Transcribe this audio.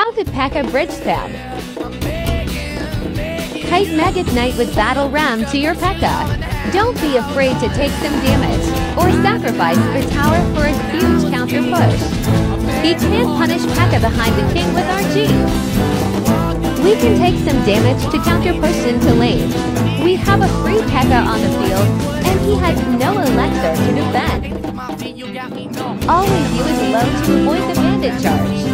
How to P.E.K.K.A. bridge pad? Kite Mega Knight with Battle Ram to your P.E.K.K.A. Don't be afraid to take some damage, or sacrifice the tower for a huge counter push. He can't punish P.E.K.K.A. behind the king with RG. We can take some damage to counter push into lane. We have a free P.E.K.K.A. on the field, and he has no Elixir to defend. Always use low to avoid the bandit charge.